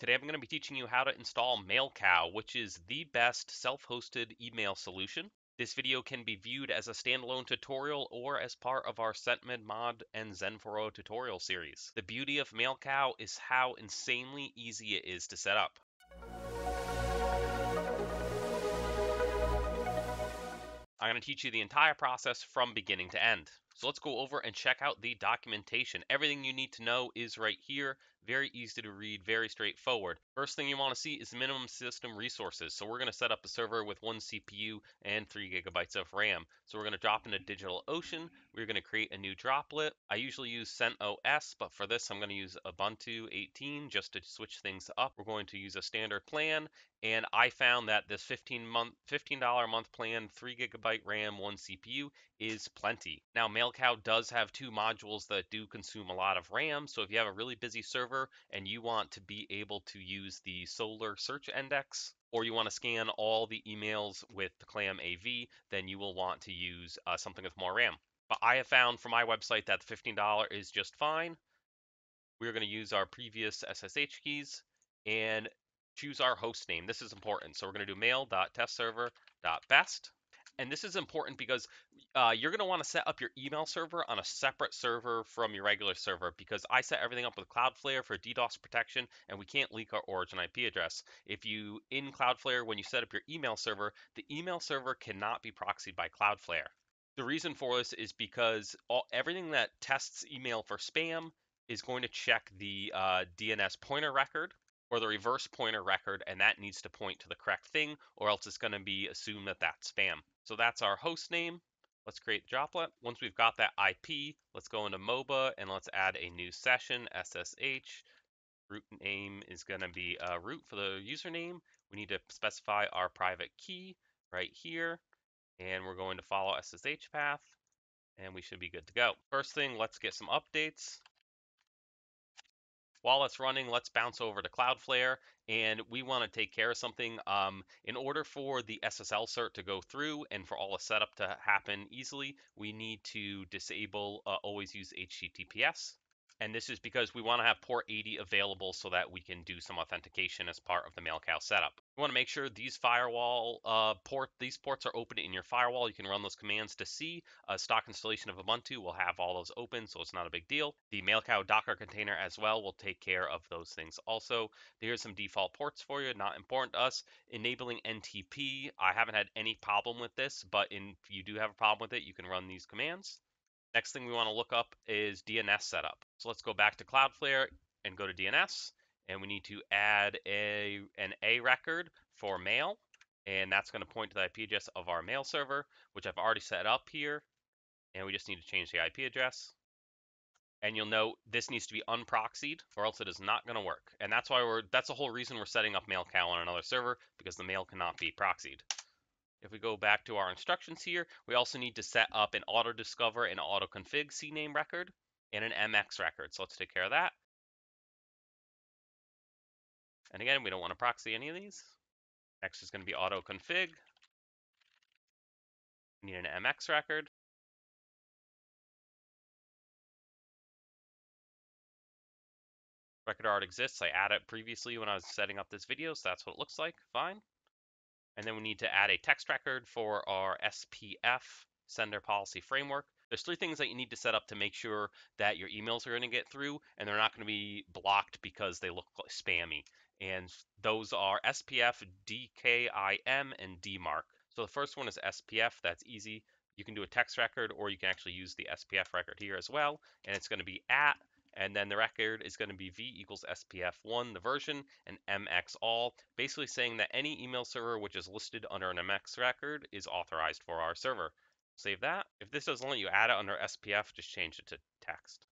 Today I'm going to be teaching you how to install MailCow, which is the best self-hosted email solution. This video can be viewed as a standalone tutorial or as part of our Centmin Mod and XenForo tutorial series. The beauty of MailCow is how insanely easy it is to set up. I'm going to teach you the entire process from beginning to end. So let's go over and check out the documentation. Everything you need to know is right here. Very easy to read, very straightforward. First thing you want to see is minimum system resources. So we're going to set up a server with one CPU and three gigabytes of RAM. So we're going to drop into DigitalOcean. We're going to create a new droplet. I usually use CentOS, but for this I'm going to use Ubuntu 18 just to switch things up. We're going to use a standard plan, and I found that this 15 month, $15 a month plan, three gigabyte RAM, one CPU is plenty. Now MailCow does have two modules that do consume a lot of RAM. So if you have a really busy server and you want to be able to use the Solr search index, or you want to scan all the emails with the ClamAV, then you will want to use uh, something with more RAM. But I have found for my website that the $15 is just fine. We're going to use our previous SSH keys and choose our host name. This is important. So we're going to do mail.testserver.best. And this is important because uh, you're going to want to set up your email server on a separate server from your regular server because I set everything up with Cloudflare for DDoS protection and we can't leak our origin IP address. If you, in Cloudflare, when you set up your email server, the email server cannot be proxied by Cloudflare. The reason for this is because all, everything that tests email for spam is going to check the uh, DNS pointer record or the reverse pointer record, and that needs to point to the correct thing, or else it's going to be assumed that that's spam. So that's our host name. Let's create droplet. Once we've got that IP, let's go into MOBA and let's add a new session, SSH. Root name is going to be uh, root for the username. We need to specify our private key right here, and we're going to follow SSH path, and we should be good to go. First thing, let's get some updates. While it's running, let's bounce over to Cloudflare and we want to take care of something. Um, in order for the SSL cert to go through and for all the setup to happen easily, we need to disable uh, always use HTTPS. And this is because we want to have port 80 available so that we can do some authentication as part of the MailCow setup. We want to make sure these firewall uh, port these ports are open in your firewall. You can run those commands to see. A stock installation of Ubuntu will have all those open, so it's not a big deal. The MailCow Docker container as well will take care of those things also. Here's some default ports for you, not important to us. Enabling NTP, I haven't had any problem with this, but in, if you do have a problem with it, you can run these commands. Next thing we want to look up is DNS setup. So let's go back to Cloudflare and go to DNS. And we need to add a, an A record for mail. And that's going to point to the IP address of our mail server, which I've already set up here. And we just need to change the IP address. And you'll note this needs to be unproxied or else it is not going to work. And that's why we're that's the whole reason we're setting up MailCow on another server because the mail cannot be proxied. If we go back to our instructions here, we also need to set up an auto discover and auto config CNAME record and an MX record. So let's take care of that. And again, we don't want to proxy any of these. Next is going to be auto config. We need an MX record. Record art exists. I added it previously when I was setting up this video, so that's what it looks like. Fine. And then we need to add a text record for our SPF sender policy framework. There's three things that you need to set up to make sure that your emails are going to get through and they're not going to be blocked because they look spammy. And those are SPF, DKIM, and DMARC. So the first one is SPF. That's easy. You can do a text record or you can actually use the SPF record here as well. And it's going to be at and then the record is going to be v equals spf1, the version, and mx all, basically saying that any email server which is listed under an mx record is authorized for our server. Save that. If this doesn't let you add it under SPF, just change it to text.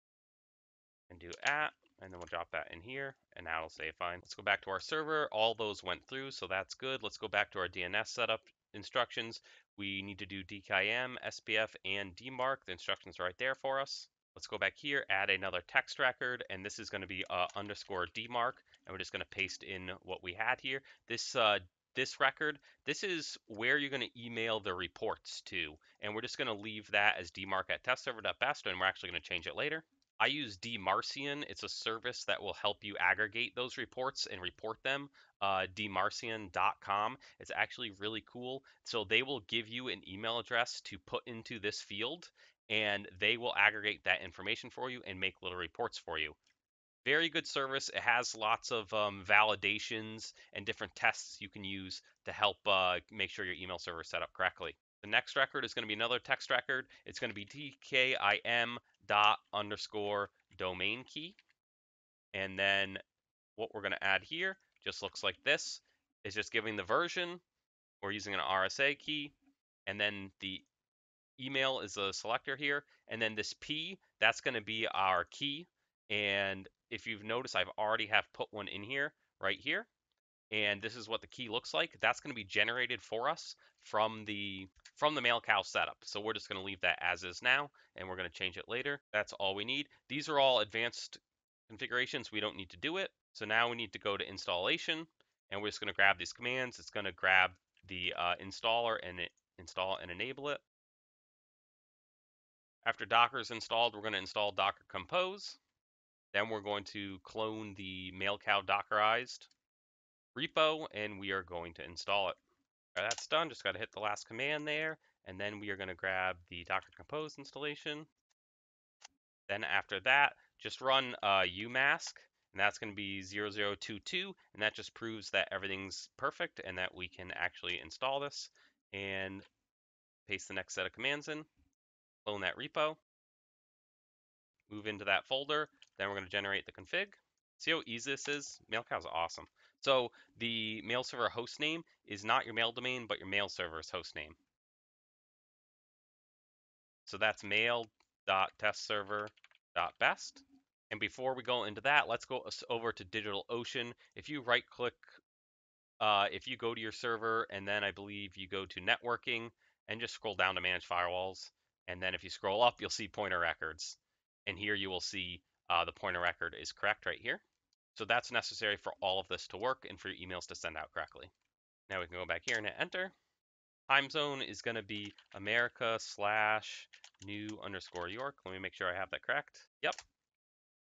And do at, and then we'll drop that in here, and it'll say fine. Let's go back to our server. All those went through, so that's good. Let's go back to our DNS setup instructions. We need to do DKIM, SPF, and DMARC. The instructions are right there for us. Let's go back here, add another text record, and this is going to be uh, underscore DMARC, and we're just going to paste in what we had here. This uh, this record, this is where you're going to email the reports to, and we're just going to leave that as DMARC at testserver.best, and we're actually going to change it later. I use dmarcian. It's a service that will help you aggregate those reports and report them. Uh, dmarcian.com. It's actually really cool. So they will give you an email address to put into this field, and they will aggregate that information for you and make little reports for you. Very good service. It has lots of um, validations and different tests you can use to help uh, make sure your email server is set up correctly. The next record is going to be another text record. It's going to be dkim dot underscore domain key. And then what we're going to add here just looks like this. It's just giving the version. We're using an RSA key. And then the email is a selector here. And then this P, that's going to be our key. And if you've noticed, I've already have put one in here, right here. And this is what the key looks like. That's going to be generated for us from the from the MailCow setup. So we're just going to leave that as is now, and we're going to change it later. That's all we need. These are all advanced configurations. We don't need to do it. So now we need to go to installation, and we're just going to grab these commands. It's going to grab the uh, installer and it, install and enable it. After Docker is installed, we're going to install Docker Compose. Then we're going to clone the MailCow Dockerized repo, and we are going to install it that's done, just got to hit the last command there, and then we are going to grab the Docker Compose installation. Then after that, just run uh, umask, and that's going to be 0022, and that just proves that everything's perfect and that we can actually install this. And paste the next set of commands in, clone that repo, move into that folder, then we're going to generate the config. See how easy this is? MailCow is awesome. So the mail server host name is not your mail domain, but your mail server's host name. So that's mail.testserver.best. And before we go into that, let's go over to DigitalOcean. If you right click, uh, if you go to your server and then I believe you go to networking and just scroll down to manage firewalls. And then if you scroll up, you'll see pointer records. And here you will see uh, the pointer record is correct right here. So that's necessary for all of this to work and for your emails to send out correctly. Now we can go back here and hit enter. Time zone is going to be America slash new underscore York. Let me make sure I have that correct. Yep.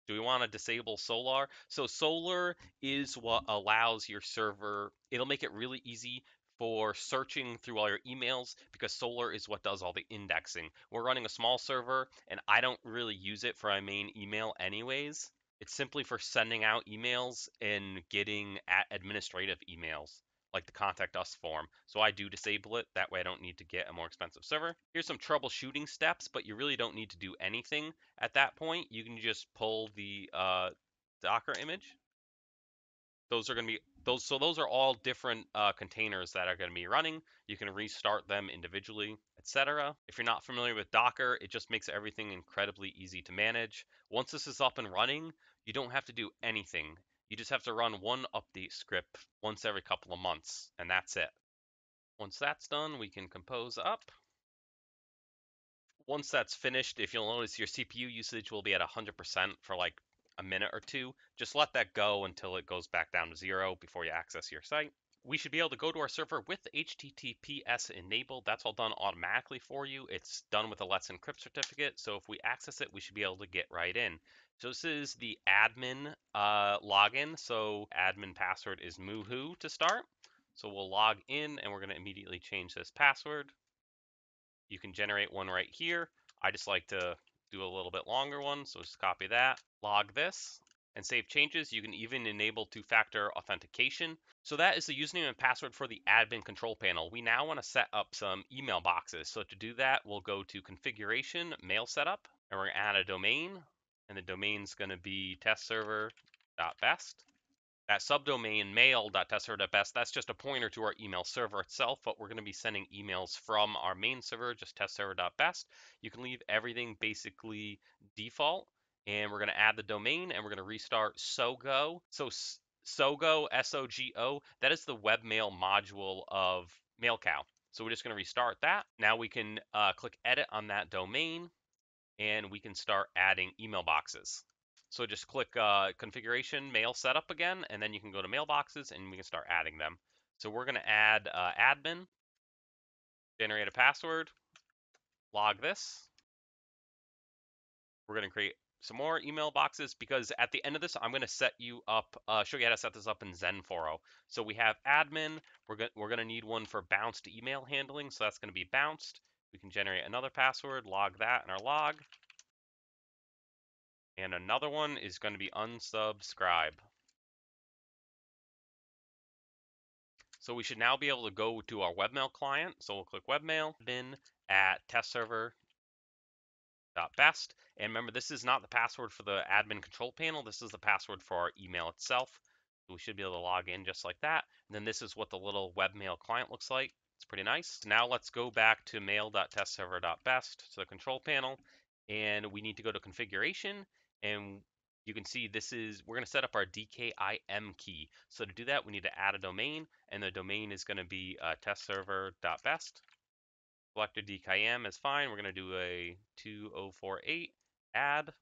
Do we want to disable solr? So Solr is what allows your server, it'll make it really easy for searching through all your emails because Solr is what does all the indexing. We're running a small server and I don't really use it for my main email anyways. It's simply for sending out emails and getting administrative emails like the contact us form. So I do disable it. That way I don't need to get a more expensive server. Here's some troubleshooting steps, but you really don't need to do anything at that point. You can just pull the uh, Docker image. Those are going to be those. So those are all different uh, containers that are going to be running. You can restart them individually etc. If you're not familiar with Docker, it just makes everything incredibly easy to manage. Once this is up and running, you don't have to do anything. You just have to run one update script once every couple of months, and that's it. Once that's done, we can compose up. Once that's finished, if you'll notice your CPU usage will be at 100% for like a minute or two. Just let that go until it goes back down to zero before you access your site. We should be able to go to our server with HTTPS enabled. That's all done automatically for you. It's done with a Let's Encrypt certificate. So if we access it, we should be able to get right in. So this is the admin uh, login. So admin password is Moohoo to start. So we'll log in and we're going to immediately change this password. You can generate one right here. I just like to do a little bit longer one. So just copy that, log this and save changes. You can even enable two-factor authentication. So that is the username and password for the admin control panel. We now want to set up some email boxes. So to do that, we'll go to configuration, mail setup, and we're going to add a domain and the domain's going to be testserver.best. That subdomain mail.testserver.best, that's just a pointer to our email server itself, but we're going to be sending emails from our main server, just testserver.best. You can leave everything basically default, and we're going to add the domain, and we're going to restart Sogo. So Sogo, S-O-G-O, that is the webmail module of MailCow. So we're just going to restart that. Now we can uh, click edit on that domain and we can start adding email boxes. So just click uh, configuration, mail setup again, and then you can go to mailboxes and we can start adding them. So we're going to add uh, admin, generate a password, log this. We're going to create some more email boxes because at the end of this, I'm going to set you up, uh, show you how to set this up in XenForo. So we have admin. We're going we're going to need one for bounced email handling. So that's going to be bounced. We can generate another password, log that in our log. And another one is going to be unsubscribe. So we should now be able to go to our webmail client. So we'll click webmail, bin at testserver.best. And remember, this is not the password for the admin control panel. This is the password for our email itself. We should be able to log in just like that. And then this is what the little webmail client looks like. It's pretty nice. Now let's go back to mail.testserver.best to the control panel. And we need to go to configuration and you can see this is, we're going to set up our DKIM key. So to do that, we need to add a domain, and the domain is going to be uh, testserver.best. Select a DKIM is fine. We're going to do a 2048 add,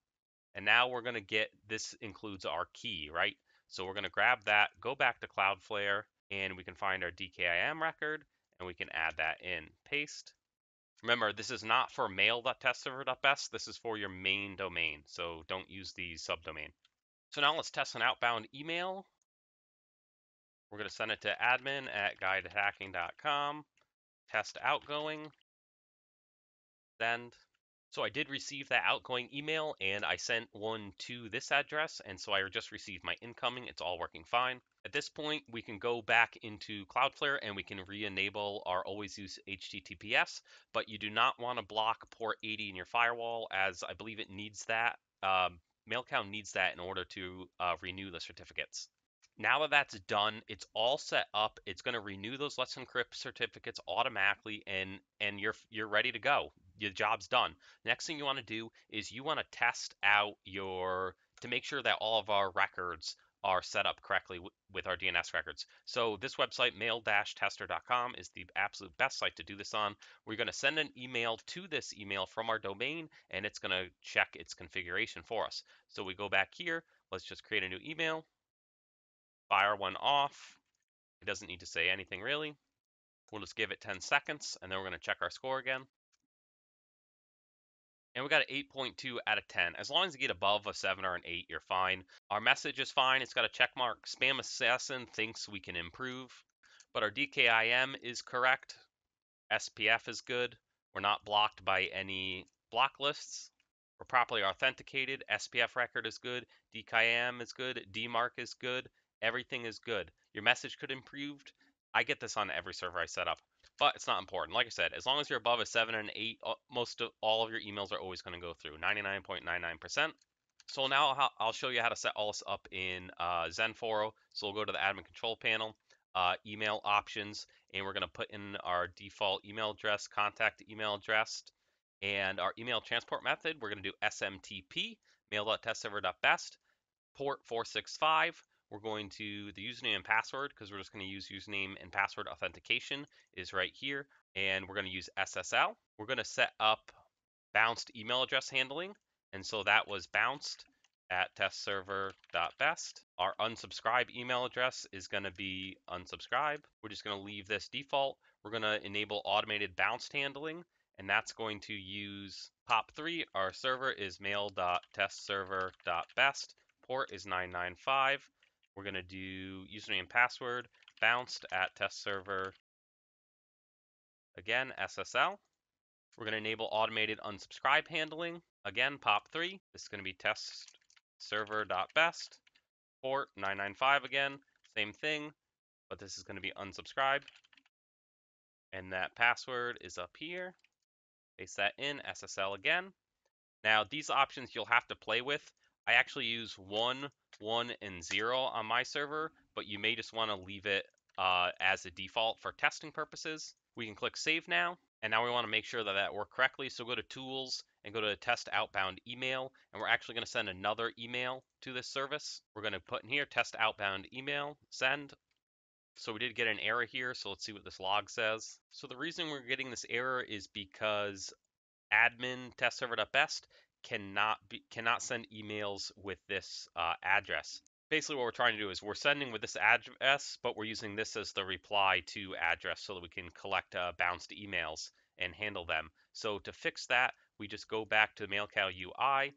and now we're going to get, this includes our key, right? So we're going to grab that, go back to Cloudflare, and we can find our DKIM record, and we can add that in. Paste. Remember, this is not for mail.testserver.best. This is for your main domain, so don't use the subdomain. So now let's test an outbound email. We're going to send it to admin at guidedhacking.com. Test outgoing. Send. So I did receive that outgoing email and I sent one to this address. And so I just received my incoming. It's all working fine. At this point, we can go back into Cloudflare and we can re-enable our always use HTTPS, but you do not want to block port 80 in your firewall as I believe it needs that. Um, MailCow needs that in order to uh, renew the certificates. Now that that's done, it's all set up. It's going to renew those Let's Encrypt certificates automatically, and and you're you're ready to go. Your job's done. Next thing you want to do is you want to test out your to make sure that all of our records are set up correctly with our DNS records. So this website, mail-tester.com, is the absolute best site to do this on. We're going to send an email to this email from our domain, and it's going to check its configuration for us. So we go back here. Let's just create a new email fire one off. It doesn't need to say anything really. We'll just give it 10 seconds and then we're going to check our score again. And we got an 8.2 out of 10. As long as you get above a 7 or an 8, you're fine. Our message is fine. It's got a check mark. SpamAssassin thinks we can improve. But our DKIM is correct. SPF is good. We're not blocked by any block lists. We're properly authenticated. SPF record is good. DKIM is good. DMARC is good everything is good. Your message could improve. I get this on every server I set up, but it's not important. Like I said, as long as you're above a 7 and 8, most of all of your emails are always going to go through 99.99%. So now I'll show you how to set all this up in uh, XenForo. So we'll go to the admin control panel, uh, email options, and we're going to put in our default email address, contact email address, and our email transport method. We're going to do SMTP, mail.testserver.best, port 465. We're going to the username and password because we're just going to use username and password authentication is right here. And we're going to use SSL. We're going to set up bounced email address handling. And so that was bounced at testserver.best. Our unsubscribe email address is going to be unsubscribe. We're just going to leave this default. We're going to enable automated bounced handling, and that's going to use POP3. Our server is mail.testserver.best. Port is 995. We're going to do username password bounced at test server. Again, SSL. We're going to enable automated unsubscribe handling. Again, POP3. This is going to be test server.best. Port 995 again. Same thing, but this is going to be unsubscribe. And that password is up here. Paste that in, SSL again. Now, these options you'll have to play with. I actually use one 1, and 0 on my server, but you may just want to leave it uh, as a default for testing purposes. We can click Save Now, and now we want to make sure that that worked correctly. So go to Tools and go to Test Outbound Email, and we're actually going to send another email to this service. We're going to put in here Test Outbound Email, Send. So we did get an error here, so let's see what this log says. So the reason we're getting this error is because admin test server.best cannot be cannot send emails with this uh, address. Basically, what we're trying to do is we're sending with this address, but we're using this as the reply to address so that we can collect uh, bounced emails and handle them. So to fix that, we just go back to MailCow UI,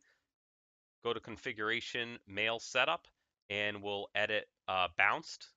go to configuration mail setup and we'll edit uh, bounced.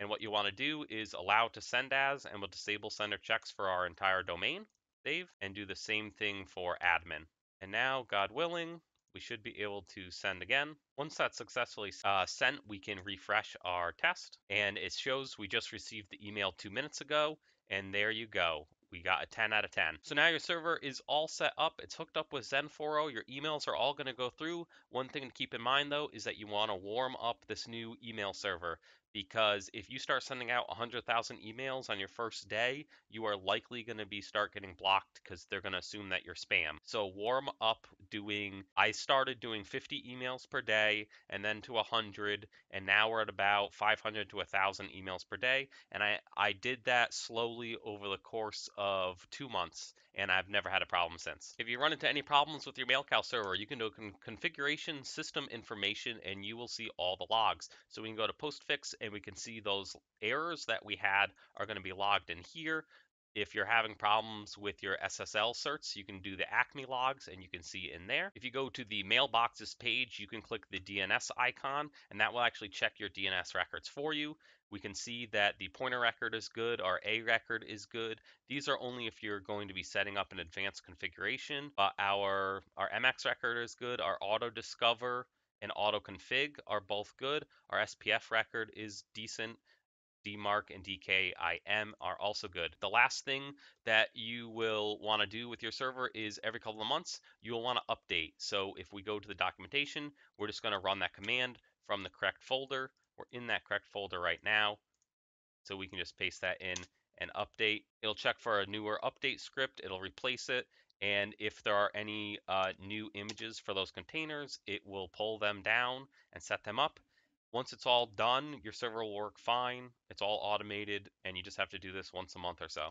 And what you want to do is allow to send as and we'll disable sender checks for our entire domain. Save and do the same thing for admin. And now, God willing, we should be able to send again. Once that's successfully uh, sent, we can refresh our test and it shows we just received the email two minutes ago and there you go. We got a 10 out of 10. So now your server is all set up. It's hooked up with XenForo. Your emails are all going to go through. One thing to keep in mind though is that you want to warm up this new email server because if you start sending out 100,000 emails on your first day, you are likely going to be start getting blocked because they're going to assume that you're spam. So warm up doing I started doing 50 emails per day and then to 100 and now we're at about 500 to 1000 emails per day and I I did that slowly over the course of 2 months and I've never had a problem since. If you run into any problems with your MailCow server, you can do con configuration system information and you will see all the logs. So we can go to postfix and we can see those errors that we had are going to be logged in here. If you're having problems with your SSL certs, you can do the Acme logs and you can see in there. If you go to the mailboxes page, you can click the DNS icon and that will actually check your DNS records for you. We can see that the pointer record is good, our A record is good. These are only if you're going to be setting up an advanced configuration, but our, our MX record is good, our auto discover and auto config are both good. Our SPF record is decent. DMARC and DKIM are also good. The last thing that you will want to do with your server is every couple of months, you'll want to update. So if we go to the documentation, we're just going to run that command from the correct folder. We're in that correct folder right now. So we can just paste that in and update. It'll check for a newer update script. It'll replace it. And if there are any uh, new images for those containers, it will pull them down and set them up. Once it's all done, your server will work fine. It's all automated, and you just have to do this once a month or so.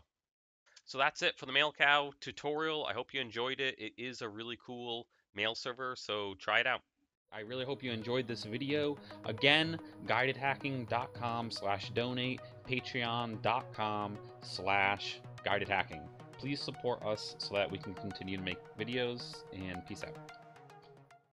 So that's it for the MailCow tutorial. I hope you enjoyed it. It is a really cool mail server, so try it out. I really hope you enjoyed this video. Again, guidedhacking.com slash donate, patreon.com slash guidedhacking. Please support us so that we can continue to make videos, and peace out.